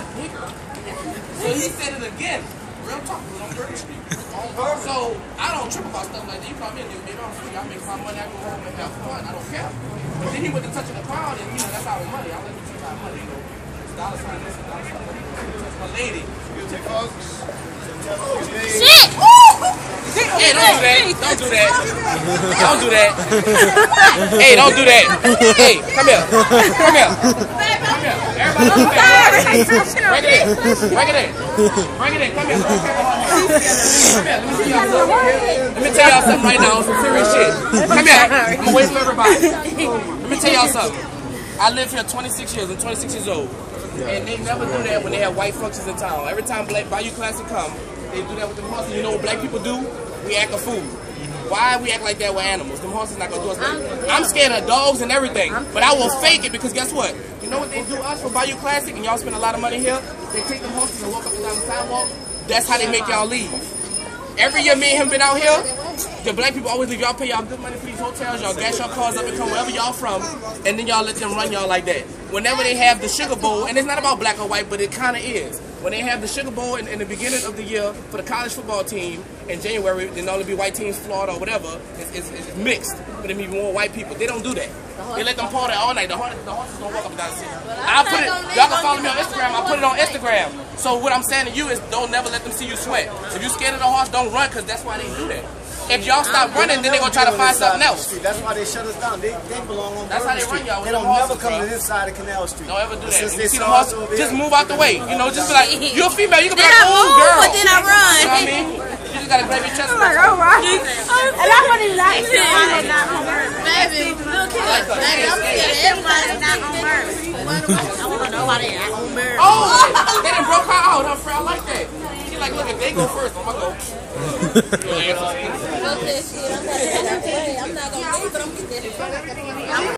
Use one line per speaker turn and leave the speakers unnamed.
not bigger. So he said it again. Real talk, it was on Third Street. So I don't trip about stuff like that. You call me a nigga, baby, I'm free. I make my money, I go home and have fun. I don't care. But then he went to touching the crowd, and you know, that's our money. I let him touch our money, you know. It's dollar sign this and dollar sign that. Touch my lady.
Shit!
Hey, don't do that. Don't do that. Don't do that. hey, don't do that. Hey, come here. Come here. Come here. Everybody come here. Bring it in. Bring it in. Bring it in. Come here. Come here. Let me tell y'all something. Let me tell y'all something right now some serious shit. Come here. I'm gonna wait for everybody. Let me tell y'all something. I live here 26 years. I'm 26 years old. And they never do that when they have white functions in town. Every time Black Bayou Classic come, they do that with the horses. You know what black people do? We act a fool. Why we act like that with animals? Them horses not gonna do us nothing. I'm scared of dogs and everything, but I will fake it because guess what? You know what they do us for Bayou Classic, and y'all spend a lot of money here. They take them horses and walk up and down the sidewalk. That's how they make y'all leave. Every year, me and him been out here. The black people always leave y'all pay y'all good money for these hotels. Y'all gas y'all cars up and come wherever y'all from, and then y'all let them run y'all like that. Whenever they have the Sugar Bowl, and it's not about black or white, but it kind of is. When they have the Sugar Bowl in, in the beginning of the year for the college football team in January, then only be white teams, Florida or whatever. It's, it's, it's mixed, but it be more white people. They don't do that. They let them party all night. The horses, the gonna walk up and down the street. I put it. Y'all can follow me on Instagram. I put it on Instagram. So what I'm saying to you is, don't never let them see you sweat. If you scared of the horse, don't run, cause that's why they do that. If y'all stop running, then they gonna try to find something else.
That's why they shut us down. They, they belong on
That's how
Bourbon
they run
Street.
y'all
They
them
don't never come
bro.
to this side of Canal Street.
Don't ever do that.
Since they
you see the
saw us
just move out the way. You know, just be like, you're a female. You can be
Then
like, oh, girl.
but then I
You know
run.
what I mean? You just gotta grab your chest.
like, oh, right. And that's what he likes. Baby, look here.
like that.
Baby, I'm scared of everybody not on birds. I want to know why they not on birds.
Oh, they done broke her out, huh, friend? I like that. She like, look, if they go first, I'm gonna go.
I'm not gonna get it, I'm gonna it.